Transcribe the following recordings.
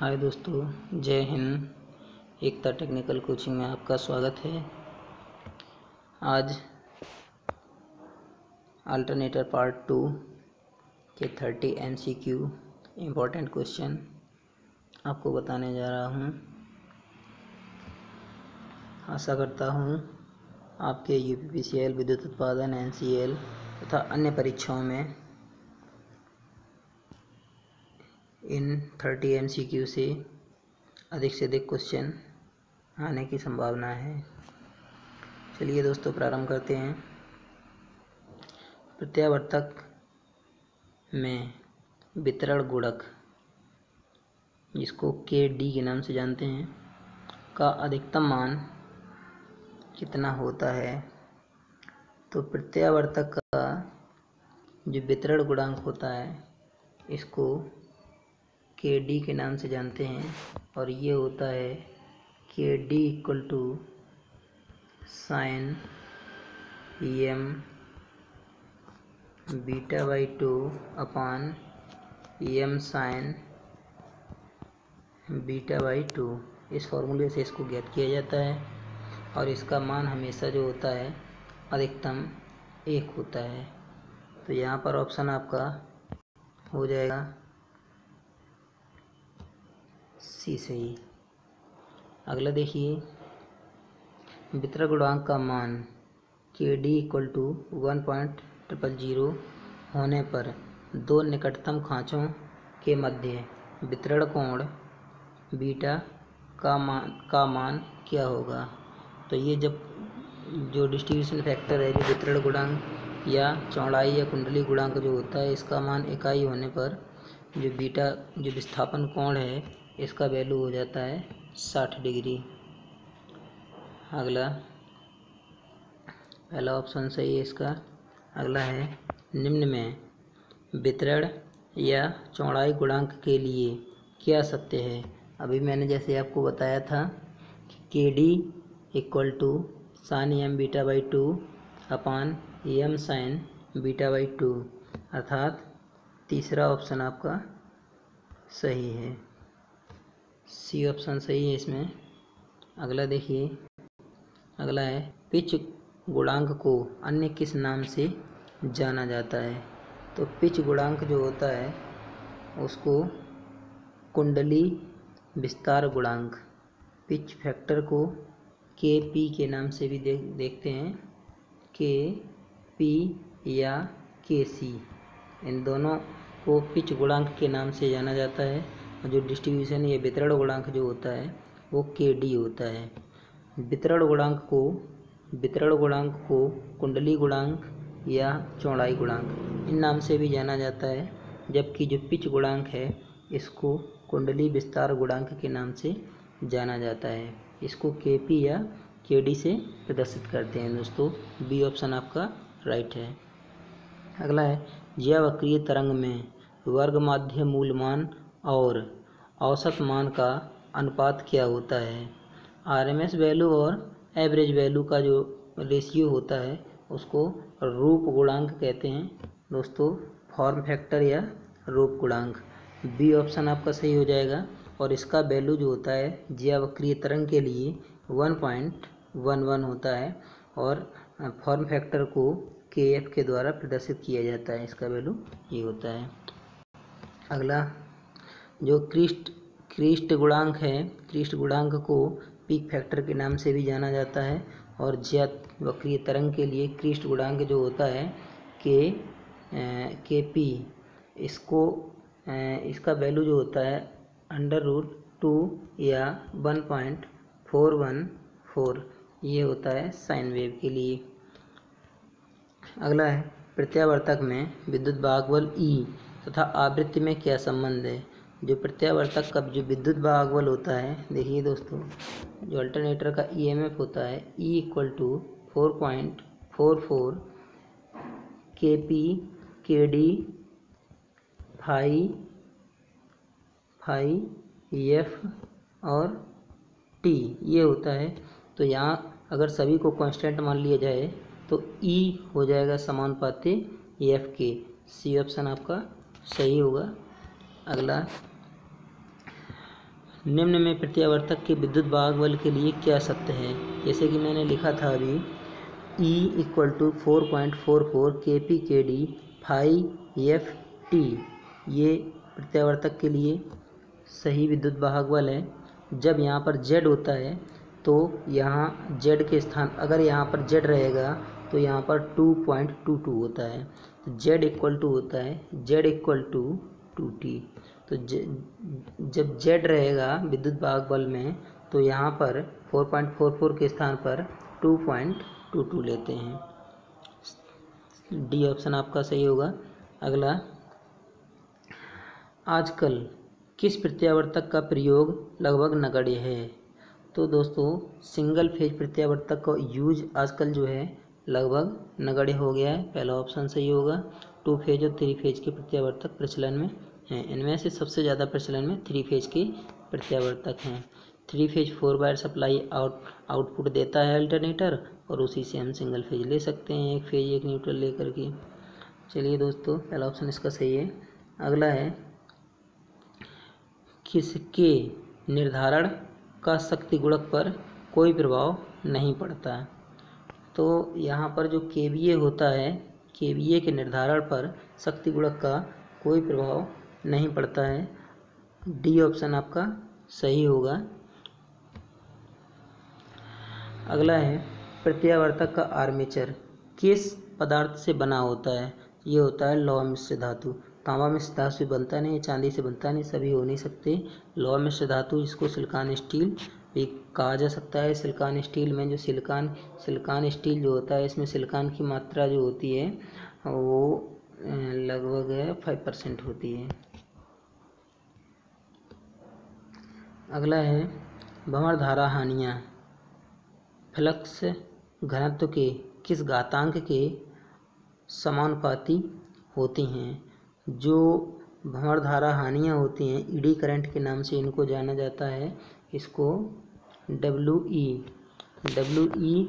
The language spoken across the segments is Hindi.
हाय दोस्तों, जय हिंद। एकता टेक्निकल कोचिंग में आपका स्वागत है। आज अल्टरनेटर पार्ट टू के thirty M C Q important question आपको बताने जा रहा हूँ। आशा करता हूँ आपके U P P C L, विद्युत उत्पादन, एन सी एल तथा अन्य परीक्षाओं में इन थर्टी एम सी क्यू से अधिक से अधिक क्वेश्चन आने की संभावना है। चलिए दोस्तों, प्रारंभ करते हैं। प्रत्यावर्तक में वितरण गुणक, जिसको के डी के नाम से जानते हैं, का अधिकतम मान कितना होता है? तो प्रत्यावर्तक का जो वितरण गुणांक होता है, इसको के डी के नाम से जानते हैं और ये होता है K D equal to sine M beta by two upon M sine beta by two इस फॉर्मूले से इसको ज्ञात किया जाता है और इसका मान हमेशा जो होता है, अधिकतम एक होता है। तो यहाँ पर ऑप्शन आपका हो जाएगा सी सही। अगला देखिए। वितरण गुणांक का मान K D equal to one point triple zero होने पर दो निकटतम खाँचों के मध्य वितरण कोण बीटा का मान का मान क्या होगा? तो ये जब, जो डिस्ट्रीब्यूशन फैक्टर है, जो वितरण गुणांक या चौड़ाई या कुंडली गुणांक जो होता है, इसका मान इकाई होने पर जो बीटा, जो विस्थापन कोण है इसका वैल्यू हो जाता है साठ डिग्री। अगला। पहला ऑप्शन सही है इसका। अगला है निम्न में, वितरण या चौड़ाई गुणांक के लिए क्या सत्य है? अभी मैंने जैसे आपको बताया था कि K D equal to sine M beta by two upon M sine beta by two अर्थात तीसरा ऑप्शन आपका सही है। सी ऑप्शन सही है इसमें। अगला देखिए। अगला है, पिच गुणांक को अन्य किस नाम से जाना जाता है? तो पिच गुणांक जो होता है, उसको कुंडली विस्तार गुणांक, पिच फैक्टर को के पी के नाम से भी देख देखते हैं। के पी या के सी इन दोनों को पिच गुणांक के नाम से जाना जाता है। जो डिस्ट्रीब्यूशन या वितरण गुणांक जो होता है, वो के डी होता है। वितरण गुणांक को, वितरण गुणांक को कुंडली गुणांक या चौड़ाई गुणांक, इन नाम से भी जाना जाता है, जबकि जो पिच गुणांक है, इसको कुंडली विस्तार गुणांक के नाम से जाना जाता है। इसको के पी या के डी से प्रदर्शित करते हैं। दोस्तों बी ऑप्शन आपका राइट है। अगला है ज्यावक्रिय तरंग में वर्ग माध्य मूलमान और औसत मान का अनुपात क्या होता है? आरएमएस वैल्यू और एवरेज वैल्यू का जो रेशियो होता है, उसको रूप गुणांक कहते हैं। दोस्तों फॉर्म फैक्टर या रूप गुणांक। बी ऑप्शन आपका सही हो जाएगा और इसका वैल्यू जो होता है, ज्यावक्रिय तरंग के लिए वन पॉइंट वन वन होता है और फॉर्म फैक्टर को के एफ़ के द्वारा प्रदर्शित किया जाता है। इसका वैल्यू ये होता है। अगला जो क्रिस्ट क्रिस्ट गुणांक है, क्रिस्ट गुणांक को पीक फैक्टर के नाम से भी जाना जाता है और ज्यात वक्रीय तरंग के लिए क्रिस्ट गुणांक जो होता है, के के पी इसको इसका वैल्यू जो होता है अंडर रूट टू या one point four one four ये होता है साइन वेव के लिए। अगला है प्रत्यावर्तक में विद्युत बागवल ई तथा आवृत्ति में क्या संबंध है? जो प्रत्यावर्तक का जो विद्युत बागवल होता है, देखिए दोस्तों, जो अल्टरनेटर का ईएमएफ होता है E equal to four point four four K P K D phi phi F और टी ये होता है। तो यहाँ अगर सभी को कांस्टेंट मान लिया जाए तो ई e हो जाएगा समानुपाती एफ़ के सी ऑप्शन आपका सही होगा। अगला निम्न में प्रत्यावर्तक के विद्युत भाग बल के लिए क्या सत्य है? जैसे कि मैंने लिखा था अभी E equal to four point four four K P K D five F T ये प्रत्यावर्तक के लिए सही विद्युत वाहक बल है। जब यहाँ पर जेड होता है तो यहाँ जेड के स्थान, अगर यहाँ पर जेड रहेगा तो यहाँ पर टू पॉइंट टू टू होता है। जेड इक्वल टू होता है Z equal to two T तो जब जेड रहेगा विद्युत भाग बल में तो यहाँ पर फोर पॉइंट फोर फोर के स्थान पर टू पॉइंट टू टू लेते हैं। डी ऑप्शन आपका सही होगा। अगला, आजकल किस प्रत्यावर्तक का प्रयोग लगभग नगण्य है? तो दोस्तों, सिंगल फ़ेज़ प्रत्यावर्तक का यूज़ आजकल जो है, लगभग नगण्य हो गया है। पहला ऑप्शन सही होगा। टू फ़ेज़ और थ्री फ़ेज़ के प्रत्यावर्तक प्रचलन में हैं। इनमें से सबसे ज़्यादा प्रचलन में थ्री फ़ेज़ के प्रत्यावर्तक हैं। Three phase four wire supply out output देता है अल्टरनेटर और उसी से हम सिंगल फ़ेज़ ले सकते हैं, एक फ़ेज़ एक न्यूट्रल लेकर के। चलिए दोस्तों, पहला ऑप्शन इसका सही है। अगला है, किसके निर्धारण का शक्ति गुणक पर कोई प्रभाव नहीं पड़ता? तो यहाँ पर जो के होता है के के निर्धारण पर शक्ति गुणक का कोई प्रभाव नहीं पड़ता है। डी ऑप्शन आपका सही होगा। अगला है, प्रत्यावर्तक का आर्मेचर किस पदार्थ से बना होता है? ये होता है लौह मिश्र धातु। तांबा मिश्र धातु से बनता नहीं, चांदी से बनता नहीं, सभी हो नहीं सकते। लौह मिश्र धातु, इसको सिलिकॉन स्टील भी कहा जा सकता है। सिलिकॉन स्टील में जो सिलिकॉन सिलिकॉन स्टील जो होता है, इसमें सिलिकॉन की मात्रा जो होती है, वो लगभग फाइव परसेंट होती है। अगला है, भंवर धारा हानियाँ। फ्लक्स घनत्व के किस घातांक के समानुपाती होती हैं? जो भंवरधारा हानियाँ होती हैं ईडी करंट के नाम से इनको जाना जाता है, इसको डब्ल्यू ई डब्ल्यू ई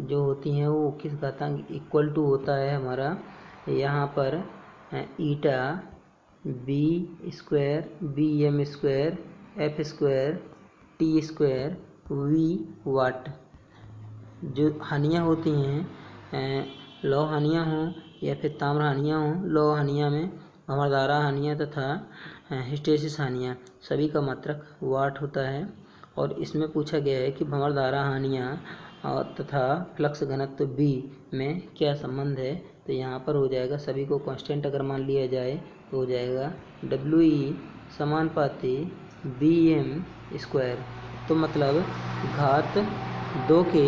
जो होती हैं, वो किस घातांक इक्वल टू होता है हमारा? यहाँ पर eta B square B M square F square, T square, V watt. जो हानियाँ होती हैं लौ हानियाँ हों या फिर ताम्र हानियाँ हों, लौ हानियाँ में भंवरधारा हानियाँ तथा हिस्टेसिस हानियाँ, सभी का मात्रक वाट होता है। और इसमें पूछा गया है कि भंवरधारा हानियाँ तथा फ्लक्स घनत्व बी में क्या संबंध है तो यहाँ पर हो जाएगा, सभी को कांस्टेंट अगर मान लिया जाए तो हो जाएगा डब्ल्यू ई समानुपाती बी एम स्क्वायर तो मतलब घात दो के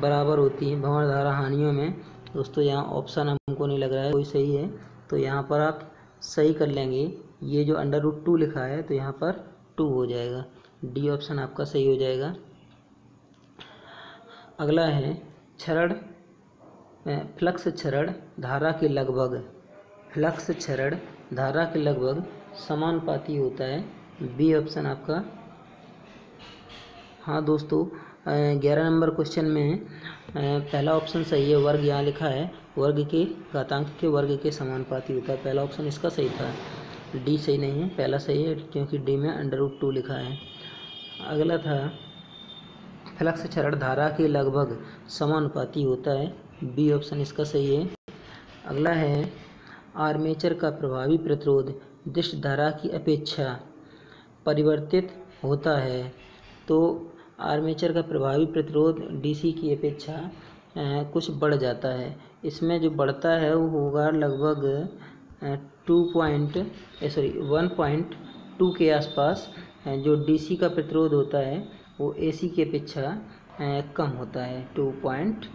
बराबर होती है भवन भंवरधारा हानियों में। दोस्तों, यहाँ ऑप्शन हमको नहीं लग रहा है, कोई सही है। तो यहाँ पर आप सही कर लेंगे। ये जो अंडर रूट टू लिखा है तो यहाँ पर टू हो जाएगा। डी ऑप्शन आपका सही हो जाएगा। अगला है क्षरण फ्लक्स क्षरण धारा के लगभग। फ्लक्स क्षरण धारा के लगभग समानुपाती होता है। बी ऑप्शन आपका। हाँ दोस्तों ग्यारह नंबर क्वेश्चन में पहला ऑप्शन सही है, वर्ग यहाँ लिखा है, वर्ग के घातांक के वर्ग के समानुपाती होता है। पहला ऑप्शन इसका सही था, डी सही नहीं है, पहला सही है, क्योंकि डी में अंडर रूट टू लिखा है। अगला था, फ्लक्स क्षरण धारा के लगभग समानुपाती होता है, बी ऑप्शन इसका सही है। अगला है, आर्मेचर का प्रभावी प्रतिरोध, दृष्ट धारा की अपेक्षा परिवर्तित होता है। तो आर्मेचर का प्रभावी प्रतिरोध डीसी की अपेक्षा कुछ बढ़ जाता है। इसमें जो बढ़ता है, वो होगा लगभग two point sorry, one point two के आसपास जो डीसी का प्रतिरोध होता है, वो एसी की अपेक्षा कम होता है। Two point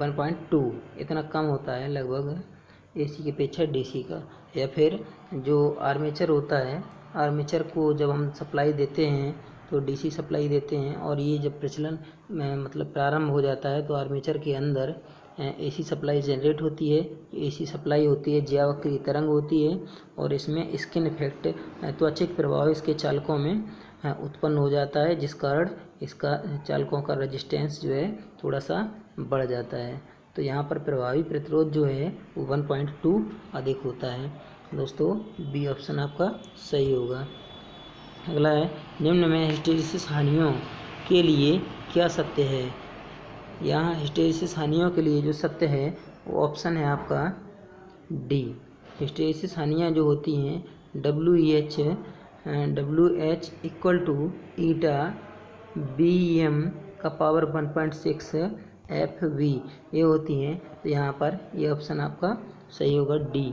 one point two इतना कम होता है लगभग एसी की अपेक्षा डीसी का। या फिर जो आर्मेचर होता है आर्मेचर को जब हम सप्लाई देते हैं तो डीसी सप्लाई देते हैं और ये जब प्रचलन मतलब प्रारंभ हो जाता है तो आर्मेचर के अंदर एसी सप्लाई जनरेट होती है। एसी सप्लाई होती है ज्यावक्री तरंग होती है और इसमें स्किन इफ़ेक्ट त्वचिक प्रभाव इसके चालकों में उत्पन्न हो जाता है, जिस कारण इसका चालकों का रजिस्टेंस जो है थोड़ा सा बढ़ जाता है। तो यहाँ पर प्रभावी प्रतिरोध जो है, वो 1.2 अधिक होता है। दोस्तों बी ऑप्शन आपका सही होगा। अगला है, निम्न में हिस्टेरिसिस हानियों के लिए क्या सत्य है? यहाँ हिस्टेरिसिस हानियों के लिए जो सत्य है, वो ऑप्शन है आपका डी हिस्टेरिसिस हानियाँ जो होती हैं W H W H equal to eta B M का power one point six F V ये होती हैं तो यहाँ पर ये ऑप्शन आपका सही होगा डी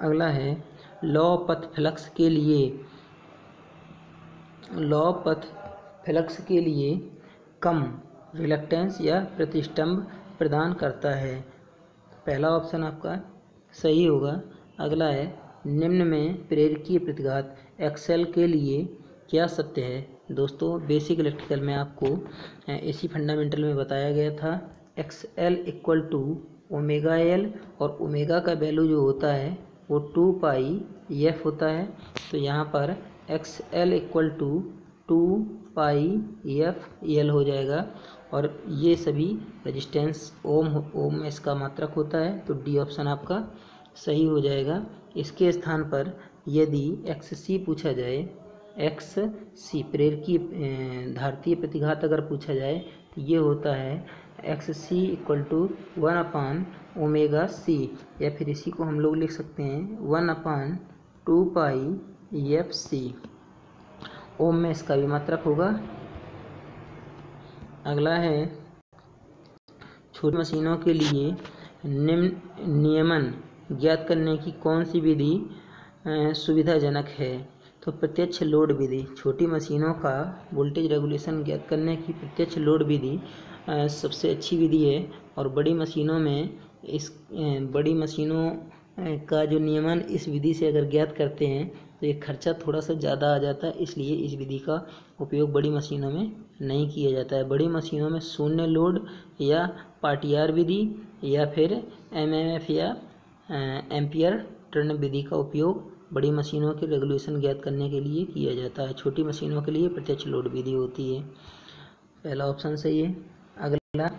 अगला है लॉ पथ फ्लक्स के लिए। लॉ पथ फ्लक्स के लिए कम रिलक्टेंस या प्रतिष्ठम्भ प्रदान करता है। पहला ऑप्शन आपका सही होगा। अगला है, निम्न में प्रेरकीय प्रतिघात एक्सेल के लिए क्या सत्य है? दोस्तों बेसिक इलेक्ट्रिकल में आपको इसी फंडामेंटल में बताया गया था X L equal to omega L और ओमेगा का वैल्यू जो होता है वो टू पाई एफ़ होता है तो यहाँ पर X L equal to two pi F L हो जाएगा। और ये सभी रजिस्टेंस ओम ओम में इसका मात्रक होता है तो डी ऑप्शन आपका सही हो जाएगा। इसके स्थान पर यदि एक्स सी पूछा जाए, एक्स सी प्रेर की धारतीय प्रतिघात अगर पूछा जाए तो ये होता है X C equal to one upon omega C, या फिर इसी को हम लोग लिख सकते हैं, one upon two pi F C. Ohm में इसका भी मात्रक होगा। अगला है, छोटी मशीनों के लिए निम्न नियमन ज्ञात करने की कौन सी विधि सुविधाजनक है? तो प्रत्यक्ष लोड विधि, छोटी मशीनों का वोल्टेज रेगुलेशन ज्ञात करने की प्रत्यक्ष लोड विधि सबसे अच्छी विधि है, और बड़ी मशीनों में इस बड़ी मशीनों का जो नियमन इस विधि से अगर ज्ञात करते हैं तो ये खर्चा थोड़ा सा ज़्यादा आ जाता है, इसलिए इस विधि का उपयोग बड़ी मशीनों में नहीं किया जाता है। बड़ी मशीनों में शून्य लोड या पार्टियार विधि या फिर एमएमएफ या एम्पियर टर्न विधि का उपयोग बड़ी मशीनों के रेगुलेशन ज्ञात करने के लिए किया जाता है। छोटी मशीनों के लिए प्रत्यक्ष लोड विधि होती है। पहला ऑप्शन सही है। अगला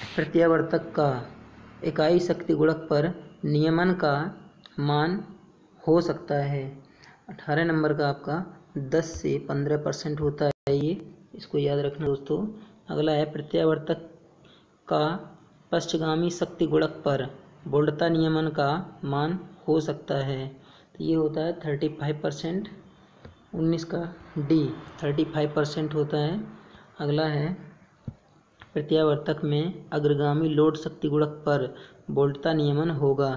प्रत्यावर्तक का इकाई शक्ति गुणक पर नियमन का मान हो सकता है। अठारह नंबर का आपका दस से पंद्रह परसेंट होता है। ये इसको याद रखना दोस्तों। अगला है प्रत्यावर्तक का पश्चगामी शक्ति गुणक पर बोल्डता नियमन का मान हो सकता है। तो ये होता है थर्टी फाइव परसेंट। उन्नीस का डी थर्टी फाइव परसेंट होता है। अगला है प्रत्यावर्तक में अग्रगामी लोड शक्ति गुणक पर बोल्टता नियमन होगा।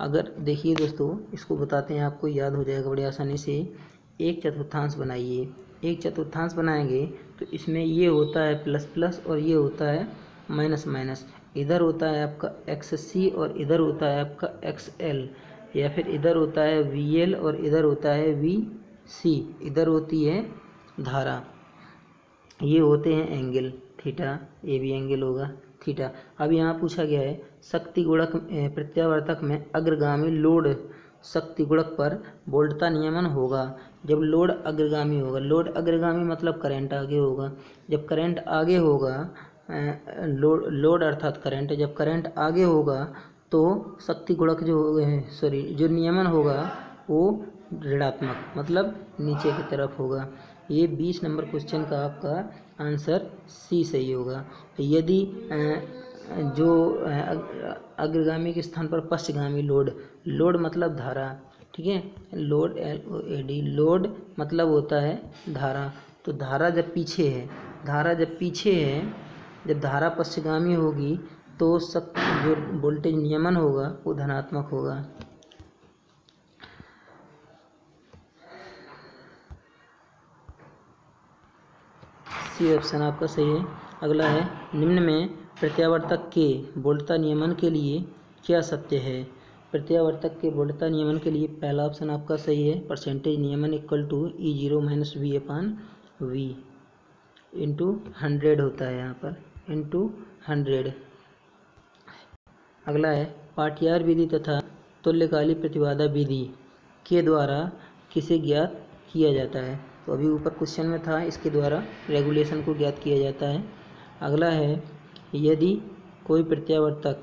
अगर देखिए दोस्तों, इसको बताते हैं आपको, याद हो जाएगा बड़ी आसानी से। एक चतुर्थांश बनाइए। एक चतुर्थांश बनाएँगे तो इसमें ये होता है प्लस प्लस और ये होता है माइनस माइनस। इधर होता है आपका एक्स सी और इधर होता है आपका एक्स एल। या फिर इधर होता है वी एल और इधर होता है वी सी। इधर होती है धारा। ये होते हैं एंगल। थीटा ये भी एंगल होगा, थीटा। अब यहाँ पूछा गया है, शक्ति गुणक प्रत्यावर्तक में अग्रगामी लोड शक्ति गुणक पर बोल्टता नियमन होगा। जब लोड अग्रगामी होगा, लोड अग्रगामी मतलब करंट आगे होगा। जब करंट आगे होगा लोड लोड अर्थात करंट, जब करंट आगे होगा तो शक्ति गुणक जो सॉरी, जो नियमन होगा, वो ऋणात्मक मतलब नीचे की तरफ़ होगा। ये बीस नंबर क्वेश्चन का आपका आंसर सी सही होगा। यदि जो अग्रगामी के स्थान पर पश्चगामी लोड लोड मतलब धारा, ठीक है? Load, L O A D, load मतलब होता है धारा। तो धारा जब पीछे है, धारा जब पीछे है, जब धारा पश्चगामी होगी तो सब जो वोल्टेज नियमन होगा, वो धनात्मक होगा। सी ऑप्शन आपका सही है। अगला है, निम्न में प्रत्यावर्तक के वोल्टता नियमन के लिए क्या सत्य है? प्रत्यावर्तक के वोल्टता नियमन के लिए पहला ऑप्शन आपका सही है। परसेंटेज नियमन equal to E zero minus V upon V into hundred होता है यहाँ पर इंटू हंड्रेड अगला है, पाटियार विधि तथा तुल्यकाली प्रतिवादा विधि के द्वारा किसे ज्ञात किया जाता है? तो अभी ऊपर क्वेश्चन में था, इसके द्वारा रेगुलेशन को ज्ञात किया जाता है। अगला है, यदि कोई प्रत्यावर्तक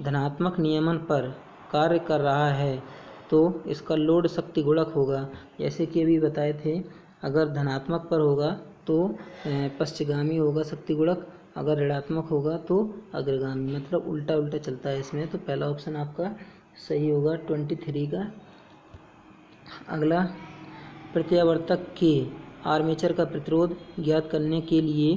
धनात्मक नियमन पर कार्य कर रहा है तो इसका लोड शक्ति गुणक होगा। जैसे कि अभी बताए थे, अगर धनात्मक पर होगा तो पश्चगामी होगा शक्ति गुणक, अगर ऋणात्मक होगा तो अग्रगामी। मतलब उल्टा उल्टा चलता है इसमें। तो पहला ऑप्शन आपका सही होगा ट्वेंटी थ्री का। अगला प्रत्यावर्तक के आर्मेचर का प्रतिरोध ज्ञात करने के लिए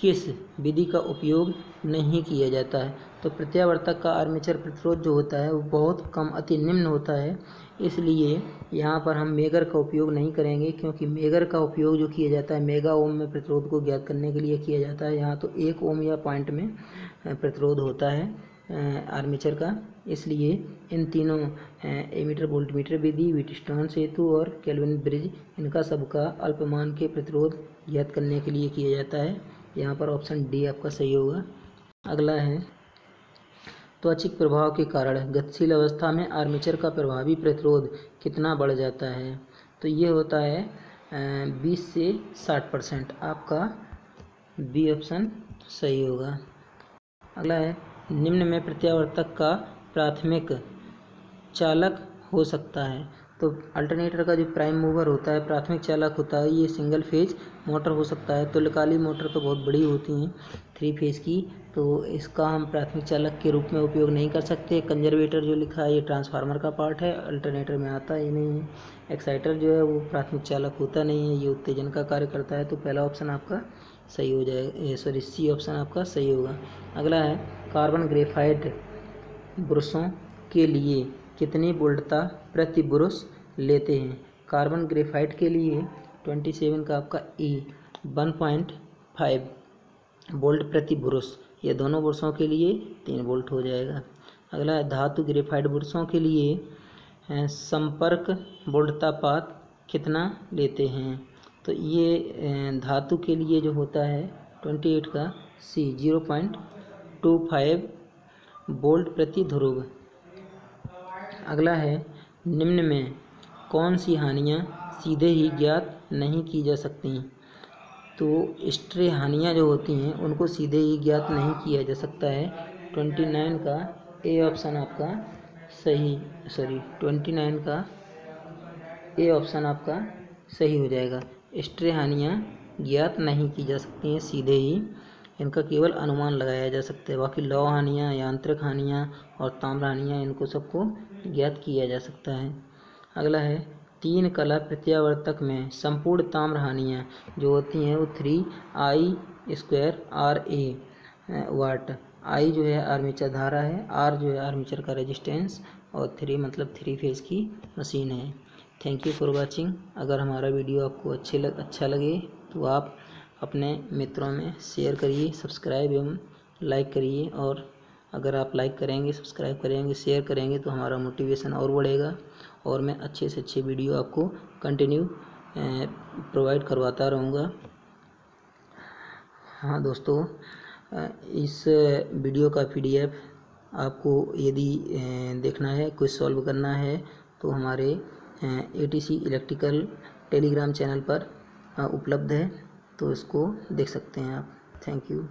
किस विधि का उपयोग नहीं किया जाता है? तो प्रत्यावर्तक का आर्मेचर प्रतिरोध जो होता है, वो बहुत कम, अति निम्न होता है। इसलिए यहाँ पर हम मेगर का उपयोग नहीं करेंगे, क्योंकि मेगर का उपयोग जो किया जाता है, मेगा ओम में प्रतिरोध को ज्ञात करने के लिए किया जाता है। यहाँ तो एक ओम या पॉइंट में प्रतिरोध होता है। आर्मेचर का। इसलिए इन तीनों एमीटर, वोल्टमीटर, विधि विटस्टोन सेतु और कैलविन ब्रिज, इनका सबका अल्पमान के प्रतिरोध ज्ञात करने के लिए किया जाता है। यहाँ पर ऑप्शन डी आपका सही होगा। अगला है, त्वचिक तो प्रभाव के कारण गतिशील अवस्था में आर्मेचर का प्रभावी प्रतिरोध कितना बढ़ जाता है? तो ये होता है बीस से साठ परसेंट। आपका बी ऑप्शन सही होगा। अगला है निम्न में प्रत्यावर्तक का प्राथमिक चालक हो सकता है। तो अल्टरनेटर का जो प्राइम मूवर होता है, प्राथमिक चालक होता है, ये सिंगल फ़ेज़ मोटर हो सकता है। तुल्यकाली मोटर तो बहुत बड़ी होती हैं थ्री फ़ेज़ की। तो इसका हम प्राथमिक चालक के रूप में उपयोग नहीं कर सकते। कंजर्वेटर जो लिखा है, ये ट्रांसफार्मर का पार्ट है अल्टरनेटर में आता ही नहीं है। एक्साइटर जो है, वो प्राथमिक चालक होता नहीं है, ये उत्तेजन का कार्य करता है। तो पहला ऑप्शन आपका सही हो जाएगा सॉरी सी ऑप्शन आपका सही होगा। अगला है कार्बन ग्रेफाइट ब्रशों के लिए कितनी वोल्टता प्रति ब्रुश लेते हैं? कार्बन ग्रेफाइट के लिए ट्वेंटी सेवन का आपका E one point five volt प्रति ब्रुश। ये दोनों ब्रुशों के लिए तीन वोल्ट हो जाएगा। अगला है, धातु ग्रेफाइट ब्रुशों के लिए संपर्क वोल्टतापात कितना लेते हैं? तो ये धातु के लिए जो होता है ट्वेंटी एट का C zero point two five volt प्रति ध्रुव। अगला है, निम्न में, कौन सी हानियाँ सीधे ही ज्ञात नहीं की जा सकती? तो स्ट्रे हानियाँ जो होती हैं, उनको सीधे ही ज्ञात नहीं किया जा सकता है। ट्वेंटी नाइन का ए ऑप्शन आपका सही सॉरी ट्वेंटी नाइन का ए ऑप्शन आपका सही हो जाएगा। स्ट्रे हानियाँ ज्ञात नहीं की जा सकती हैं, सीधे ही इनका केवल अनुमान लगाया जा सकता है। बाकी लौ हानियाँ यांत्रिक हानियाँ और ताम्र हानियाँ इनको सबको ज्ञात किया जा सकता है। अगला है, तीन कला प्रत्यावर्तक में संपूर्ण ताम्र हानियाँ जो होती हैं वो three I square R A watt. I जो है आर्मीचर धारा है, आर जो है आर्मीचर का रेजिस्टेंस और थ्री मतलब थ्री फ़ेज़ की मशीन है। थैंक यू फॉर वाचिंग अगर हमारा वीडियो आपको अच्छे लग अच्छा लगे तो आप अपने मित्रों में शेयर करिए सब्सक्राइब एवं लाइक करिए और अगर आप लाइक करेंगे सब्सक्राइब करेंगे शेयर करेंगे तो हमारा मोटिवेशन और बढ़ेगा और मैं अच्छे से अच्छे वीडियो आपको कंटिन्यू प्रोवाइड करवाता रहूँगा। हाँ दोस्तों इस वीडियो का पीडीएफ आपको यदि देखना है कुछ सॉल्व करना है तो हमारे एटीसी इलेक्ट्रिकल टेलीग्राम चैनल पर उपलब्ध है तो इसको देख सकते हैं आप। Thank you